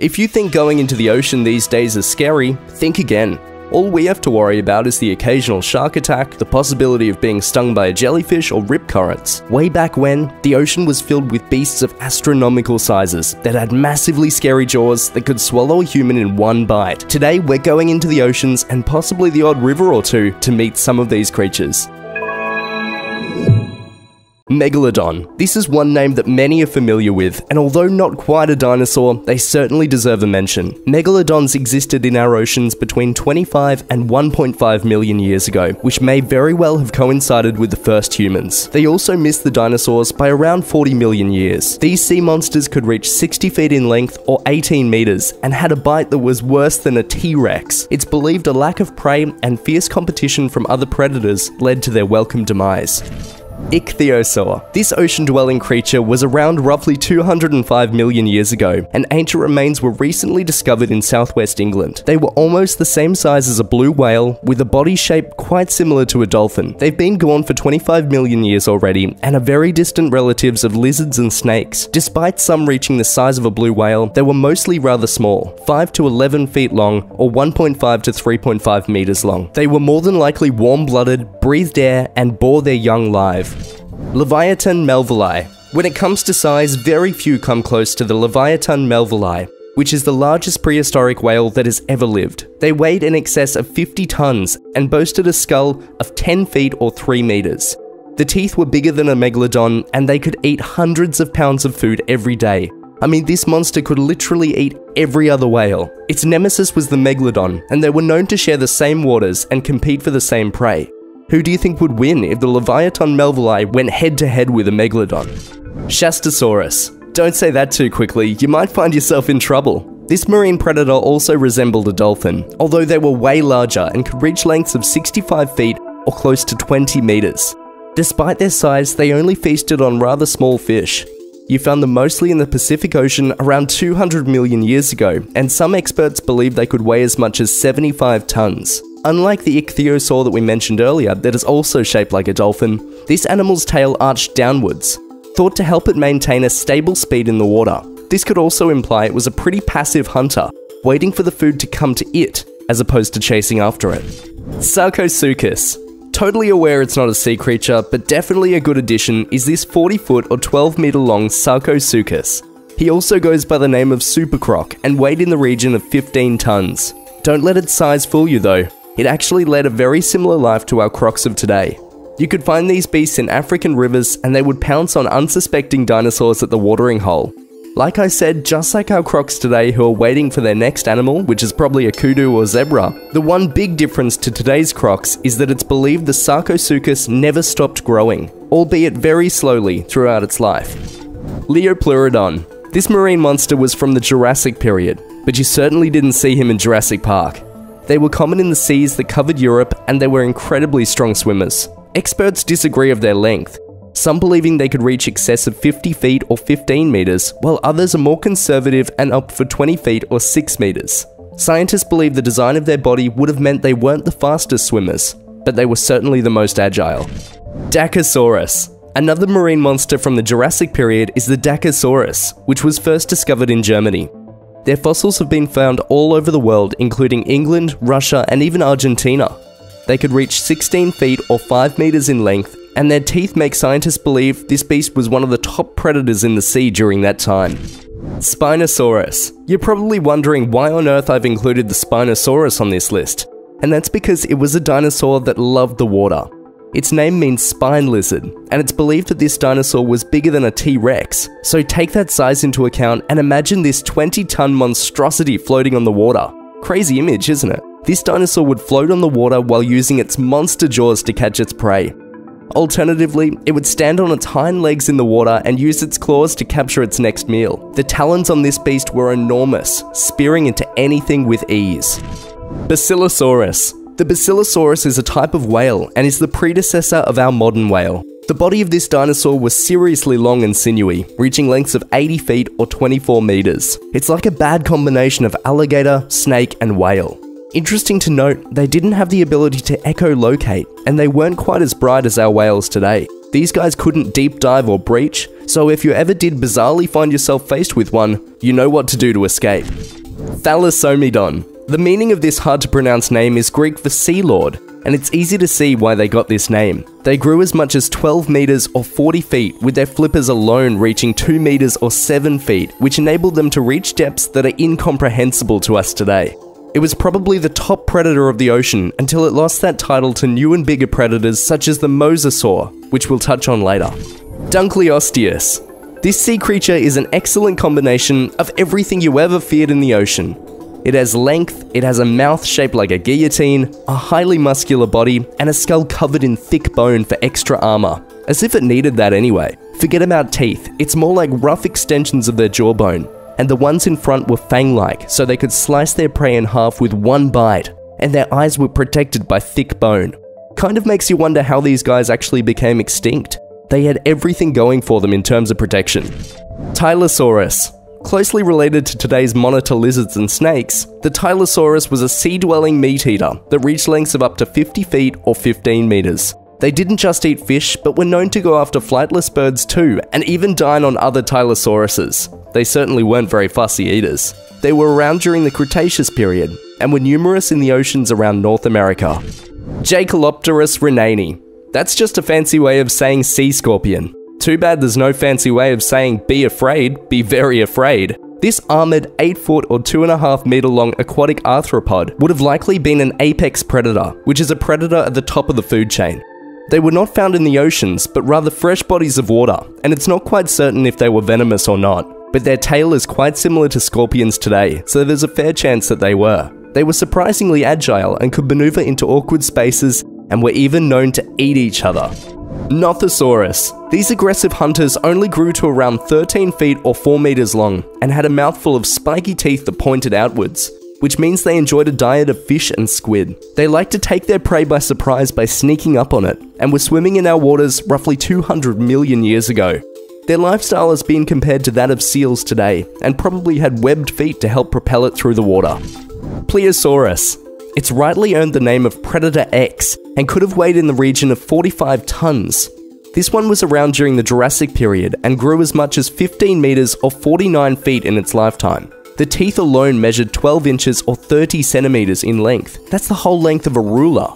If you think going into the ocean these days is scary, think again. All we have to worry about is the occasional shark attack, the possibility of being stung by a jellyfish or rip currents. Way back when, the ocean was filled with beasts of astronomical sizes that had massively scary jaws that could swallow a human in one bite. Today, we're going into the oceans and possibly the odd river or two to meet some of these creatures. Megalodon. This is one name that many are familiar with, and although not quite a dinosaur, they certainly deserve a mention. Megalodons existed in our oceans between 25 and 1.5 million years ago, which may very well have coincided with the first humans. They also missed the dinosaurs by around 40 million years. These sea monsters could reach 60 feet in length or 18 meters, and had a bite that was worse than a T-Rex. It's believed a lack of prey and fierce competition from other predators led to their welcome demise. Ichthyosaur. This ocean dwelling creature was around roughly 205 million years ago, and ancient remains were recently discovered in southwest England. They were almost the same size as a blue whale, with a body shape quite similar to a dolphin. They've been gone for 25 million years already, and are very distant relatives of lizards and snakes. Despite some reaching the size of a blue whale, they were mostly rather small, 5 to 11 feet long, or 1.5 to 3.5 meters long. They were more than likely warm blooded, breathed air, and bore their young live. Leviathan melvillei. When it comes to size, very few come close to the Leviathan melvillei, which is the largest prehistoric whale that has ever lived. They weighed in excess of 50 tons and boasted a skull of 10 feet or 3 meters. The teeth were bigger than a megalodon and they could eat hundreds of pounds of food every day. I mean, this monster could literally eat every other whale. Its nemesis was the megalodon, and they were known to share the same waters and compete for the same prey. Who do you think would win if the Leviathan melvillei went head to head with a megalodon? Shastasaurus. Don't say that too quickly, you might find yourself in trouble. This marine predator also resembled a dolphin, although they were way larger and could reach lengths of 65 feet or close to 20 meters. Despite their size, they only feasted on rather small fish. You found them mostly in the Pacific Ocean around 200 million years ago, and some experts believe they could weigh as much as 75 tons. Unlike the ichthyosaur that we mentioned earlier, that is also shaped like a dolphin, this animal's tail arched downwards, thought to help it maintain a stable speed in the water. This could also imply it was a pretty passive hunter, waiting for the food to come to it, as opposed to chasing after it. Sarcosuchus. Totally aware it's not a sea creature, but definitely a good addition is this 40 foot or 12 meter long Sarcosuchus. He also goes by the name of Supercroc and weighed in the region of 15 tons. Don't let its size fool you though, it actually led a very similar life to our crocs of today. You could find these beasts in African rivers and they would pounce on unsuspecting dinosaurs at the watering hole. Like I said, just like our crocs today who are waiting for their next animal, which is probably a kudu or zebra, the one big difference to today's crocs is that it's believed the Sarcosuchus never stopped growing, albeit very slowly throughout its life. Liopleurodon. This marine monster was from the Jurassic period, but you certainly didn't see him in Jurassic Park. They were common in the seas that covered Europe and they were incredibly strong swimmers. Experts disagree of their length, some believing they could reach excess of 50 feet or 15 meters, while others are more conservative and opt for 20 feet or 6 meters. Scientists believe the design of their body would have meant they weren't the fastest swimmers, but they were certainly the most agile. Dakosaurus. Another marine monster from the Jurassic period is the Dakosaurus, which was first discovered in Germany. Their fossils have been found all over the world, including England, Russia, and even Argentina. They could reach 16 feet or 5 meters in length, and their teeth make scientists believe this beast was one of the top predators in the sea during that time. Spinosaurus. You're probably wondering why on earth I've included the Spinosaurus on this list, and that's because it was a dinosaur that loved the water. Its name means spine lizard, and it's believed that this dinosaur was bigger than a T Rex. So take that size into account and imagine this 20 ton monstrosity floating on the water. Crazy image, isn't it? This dinosaur would float on the water while using its monster jaws to catch its prey. Alternatively, it would stand on its hind legs in the water and use its claws to capture its next meal. The talons on this beast were enormous, spearing into anything with ease. Basilosaurus. The Basilosaurus is a type of whale and is the predecessor of our modern whale. The body of this dinosaur was seriously long and sinewy, reaching lengths of 80 feet or 24 meters. It's like a bad combination of alligator, snake, and whale. Interesting to note, they didn't have the ability to echolocate, and they weren't quite as bright as our whales today. These guys couldn't deep dive or breach, so if you ever did bizarrely find yourself faced with one, you know what to do to escape. Thalassomedon. The meaning of this hard to pronounce name is Greek for Sea Lord, and it's easy to see why they got this name. They grew as much as 12 meters or 40 feet, with their flippers alone reaching 2 meters or 7 feet, which enabled them to reach depths that are incomprehensible to us today. It was probably the top predator of the ocean until it lost that title to new and bigger predators such as the mosasaur, which we'll touch on later. Dunkleosteus. This sea creature is an excellent combination of everything you ever feared in the ocean. It has length, it has a mouth shaped like a guillotine, a highly muscular body, and a skull covered in thick bone for extra armor. As if it needed that anyway. Forget about teeth, it's more like rough extensions of their jawbone. And the ones in front were fang like, so they could slice their prey in half with one bite, and their eyes were protected by thick bone. Kind of makes you wonder how these guys actually became extinct. They had everything going for them in terms of protection. Tylosaurus. Closely related to today's monitor lizards and snakes, the Tylosaurus was a sea dwelling meat eater that reached lengths of up to 50 feet or 15 meters. They didn't just eat fish, but were known to go after flightless birds too, and even dine on other Tylosauruses. They certainly weren't very fussy eaters. They were around during the Cretaceous period, and were numerous in the oceans around North America. Jaekelopterus rhenani. That's just a fancy way of saying sea scorpion. Too bad there's no fancy way of saying be afraid, be very afraid. This armored 8 foot or 2.5 meter long aquatic arthropod would have likely been an apex predator, which is a predator at the top of the food chain. They were not found in the oceans, but rather fresh bodies of water, and it's not quite certain if they were venomous or not. But their tail is quite similar to scorpions today, so there's a fair chance that they were. They were surprisingly agile and could maneuver into awkward spaces, and were even known to eat each other. Nothosaurus. These aggressive hunters only grew to around 13 feet or 4 meters long and had a mouthful of spiky teeth that pointed outwards, which means they enjoyed a diet of fish and squid. They liked to take their prey by surprise by sneaking up on it and were swimming in our waters roughly 200 million years ago. Their lifestyle has been compared to that of seals today and probably had webbed feet to help propel it through the water. Plesiosaurus. It's rightly earned the name of Predator X and could have weighed in the region of 45 tons. This one was around during the Jurassic period and grew as much as 15 meters or 49 feet in its lifetime. The teeth alone measured 12 inches or 30 centimeters in length. That's the whole length of a ruler.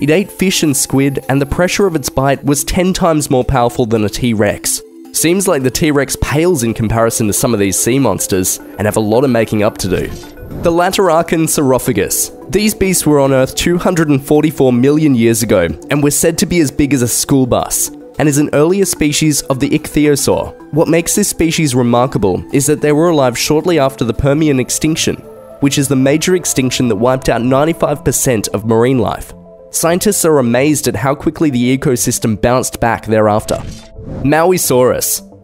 It ate fish and squid, and the pressure of its bite was 10 times more powerful than a T Rex. Seems like the T Rex pales in comparison to some of these sea monsters and have a lot of making up to do. Thalattoarchon saurophagis. These beasts were on Earth 244 million years ago and were said to be as big as a school bus, and is an earlier species of the ichthyosaur. What makes this species remarkable is that they were alive shortly after the Permian extinction, which is the major extinction that wiped out 95% of marine life. Scientists are amazed at how quickly the ecosystem bounced back thereafter.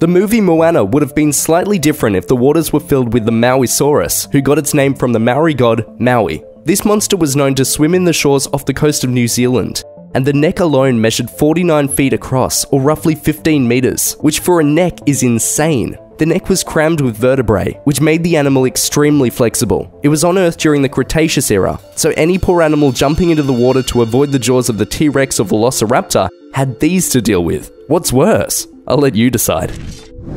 The movie Moana would have been slightly different if the waters were filled with the Mauisaurus, who got its name from the Maori god Maui. This monster was known to swim in the shores off the coast of New Zealand, and the neck alone measured 49 feet across, or roughly 15 meters, which for a neck is insane. The neck was crammed with vertebrae, which made the animal extremely flexible. It was on Earth during the Cretaceous era, so any poor animal jumping into the water to avoid the jaws of the T Rex or Velociraptor had these to deal with. What's worse? I'll let you decide.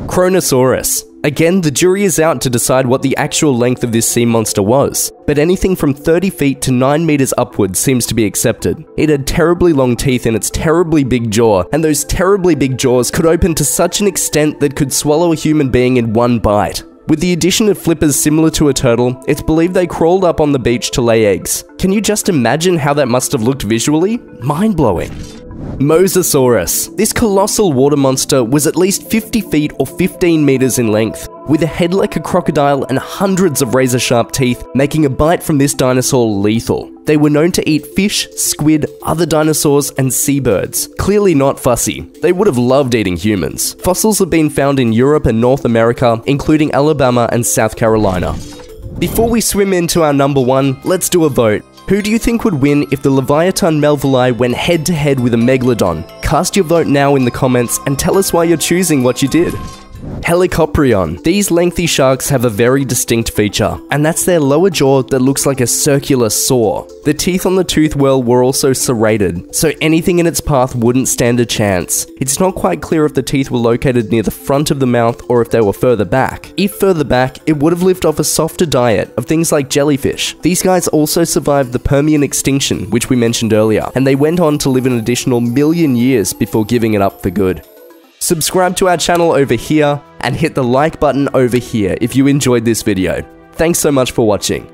Kronosaurus. Again, the jury is out to decide what the actual length of this sea monster was, but anything from 30 feet to 9 meters upwards seems to be accepted. It had terribly long teeth in its terribly big jaw, and those terribly big jaws could open to such an extent that could swallow a human being in one bite. With the addition of flippers similar to a turtle, it's believed they crawled up on the beach to lay eggs. Can you just imagine how that must have looked visually? Mind blowing. Mosasaurus. This colossal water monster was at least 50 feet or 15 meters in length, with a head like a crocodile and hundreds of razor sharp teeth, making a bite from this dinosaur lethal. They were known to eat fish, squid, other dinosaurs, and seabirds. Clearly not fussy. They would have loved eating humans. Fossils have been found in Europe and North America, including Alabama and South Carolina. Before we swim into our number one, let's do a vote. Who do you think would win if the Leviathan Melvillei went head to head with a Megalodon? Cast your vote now in the comments and tell us why you're choosing what you did. Helicoprion. These lengthy sharks have a very distinct feature, and that's their lower jaw that looks like a circular saw. The teeth on the tooth whorl were also serrated, so anything in its path wouldn't stand a chance. It's not quite clear if the teeth were located near the front of the mouth or if they were further back. If further back, it would have lived off a softer diet of things like jellyfish. These guys also survived the Permian extinction, which we mentioned earlier, and they went on to live an additional million years before giving it up for good. Subscribe to our channel over here and hit the like button over here if you enjoyed this video. Thanks so much for watching.